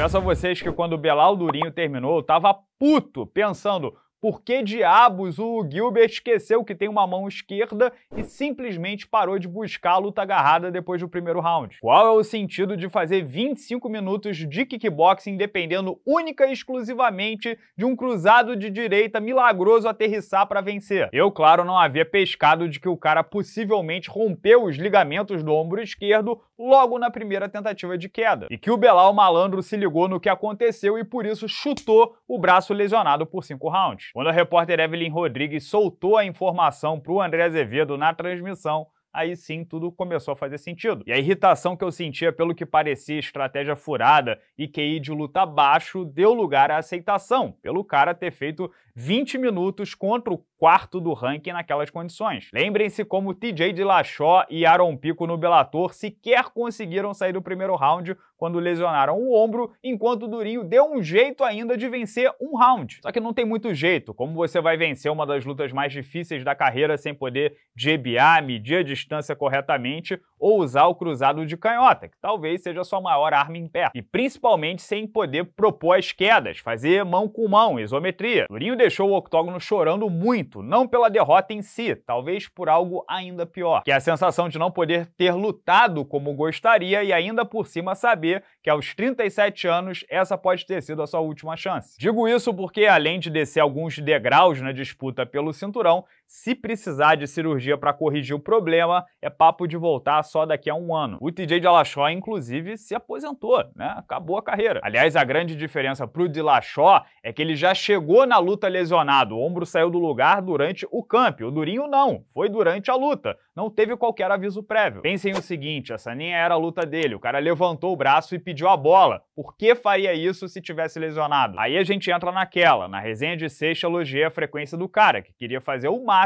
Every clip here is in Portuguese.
Confesso a vocês que quando o Belal Durinho terminou, eu tava puto, pensando, por que diabos o Gilbert esqueceu que tem uma mão esquerda e simplesmente parou de buscar a luta agarrada depois do primeiro round? Qual é o sentido de fazer 25 minutos de kickboxing dependendo única e exclusivamente de um cruzado de direita milagroso aterrissar para vencer? Eu, claro, não havia pescado de que o cara possivelmente rompeu os ligamentos do ombro esquerdo logo na primeira tentativa de queda, e que o Belal malandro se ligou no que aconteceu e por isso chutou o braço lesionado por 5 rounds. Quando a repórter Evelyn Rodrigues soltou a informação para o André Azevedo na transmissão, aí sim tudo começou a fazer sentido. E a irritação que eu sentia pelo que parecia estratégia furada e QI de luta baixo deu lugar à aceitação, pelo cara ter feito 20 minutos contra o quarto do ranking naquelas condições. Lembrem-se como TJ Dillashaw e Aaron Pico no Bellator sequer conseguiram sair do primeiro round quando lesionaram o ombro, enquanto o Durinho deu um jeito ainda de vencer um round. Só que não tem muito jeito, como você vai vencer uma das lutas mais difíceis da carreira sem poder jebear, medir a distância corretamente ou usar o cruzado de canhota, que talvez seja a sua maior arma em pé. E principalmente sem poder propor as quedas, fazer mão com mão, isometria. Durinho deixou o octógono chorando muito, não pela derrota em si, talvez por algo ainda pior, que é a sensação de não poder ter lutado como gostaria e ainda por cima saber que aos 37 anos essa pode ter sido a sua última chance. Digo isso porque além de descer alguns degraus na disputa pelo cinturão, se precisar de cirurgia para corrigir o problema, é papo de voltar só daqui a um ano. O TJ Dillashaw, inclusive, se aposentou, né? Acabou a carreira. Aliás, a grande diferença pro Dillashaw é que ele já chegou na luta lesionado. O ombro saiu do lugar durante o camp. O Durinho não. Foi durante a luta. Não teve qualquer aviso prévio. Pensem o seguinte, essa nem era a luta dele. O cara levantou o braço e pediu a bola. Por que faria isso se tivesse lesionado? Aí a gente entra naquela. Na resenha de sexta, elogiei a frequência do cara, que queria fazer o máximo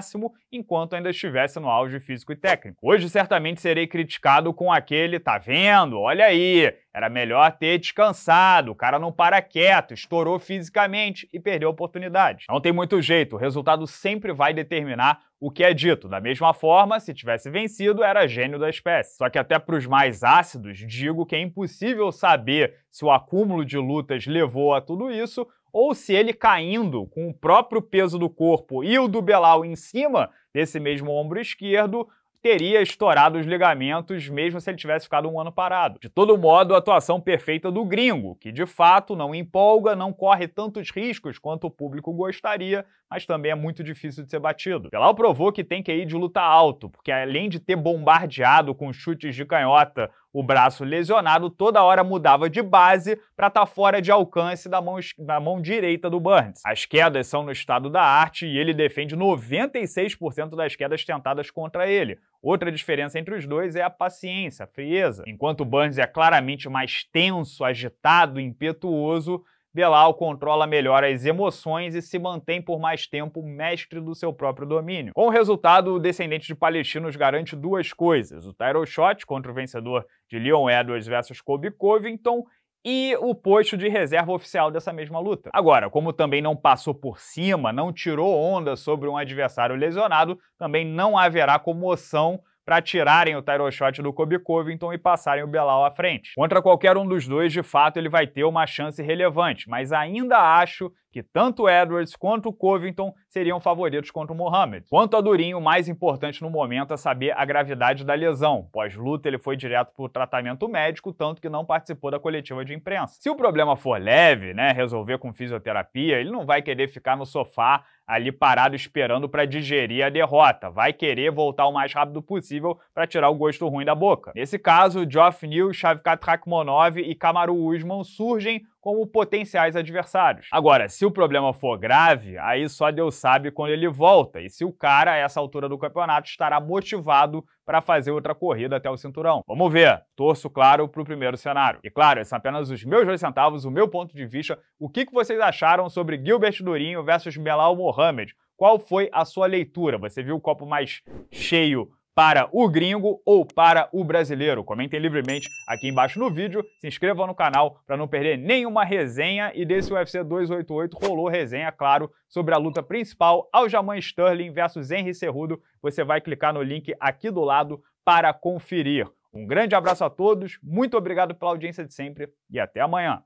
enquanto ainda estivesse no auge físico e técnico. Hoje, certamente, serei criticado com aquele, tá vendo? Olha aí, era melhor ter descansado, o cara não para quieto, estourou fisicamente e perdeu a oportunidade. Não tem muito jeito, o resultado sempre vai determinar o que é dito. Da mesma forma, se tivesse vencido, era gênio da espécie. Só que até para os mais ácidos, digo que é impossível saber se o acúmulo de lutas levou a tudo isso ou se ele caindo com o próprio peso do corpo e o do Belal em cima desse mesmo ombro esquerdo, teria estourado os ligamentos mesmo se ele tivesse ficado um ano parado. De todo modo, a atuação perfeita do gringo, que de fato não empolga, não corre tantos riscos quanto o público gostaria, mas também é muito difícil de ser batido. Belal provou que tem que ir de luta alto, porque além de ter bombardeado com chutes de canhota o braço lesionado, toda hora mudava de base para estar tá fora de alcance da mão, da mão direita do Burns. As quedas são no estado da arte e ele defende 96% das quedas tentadas contra ele. Outra diferença entre os dois é a paciência, a frieza. Enquanto Burns é claramente mais tenso, agitado, impetuoso, Belal controla melhor as emoções e se mantém por mais tempo mestre do seu próprio domínio. Com o resultado, o descendente de palestinos garante duas coisas: o title shot contra o vencedor de Leon Edwards versus Kobe Covington e o posto de reserva oficial dessa mesma luta. Agora, como também não passou por cima, não tirou onda sobre um adversário lesionado, também não haverá comoção para tirarem o title shot do Kobe Covington e passarem o Belal à frente. Contra qualquer um dos dois, de fato, ele vai ter uma chance relevante, mas ainda acho que tanto Edwards quanto Covington seriam favoritos contra o Mohamed. Quanto a Durinho, o mais importante no momento é saber a gravidade da lesão. Pós-luta, ele foi direto para o tratamento médico, tanto que não participou da coletiva de imprensa. Se o problema for leve, né, resolver com fisioterapia, ele não vai querer ficar no sofá ali parado esperando para digerir a derrota. Vai querer voltar o mais rápido possível para tirar o gosto ruim da boca. Nesse caso, Geoff Neal, Shavkat Rakhmonov e Kamaru Usman surgem como potenciais adversários. Agora, se o problema for grave, aí só Deus sabe quando ele volta e se o cara, a essa altura do campeonato, estará motivado para fazer outra corrida até o cinturão. Vamos ver. Torço, claro, para o primeiro cenário. E claro, esses são apenas os meus dois centavos, o meu ponto de vista. O que, que vocês acharam sobre Gilbert Durinho versus Belal Mohamed? Qual foi a sua leitura? Você viu o copo mais cheio para o gringo ou para o brasileiro? Comentem livremente aqui embaixo no vídeo, se inscrevam no canal para não perder nenhuma resenha e desse UFC 288 rolou resenha, claro, sobre a luta principal Aljamain Sterling versus Henry Cerrudo. Você vai clicar no link aqui do lado para conferir. Um grande abraço a todos, muito obrigado pela audiência de sempre e até amanhã.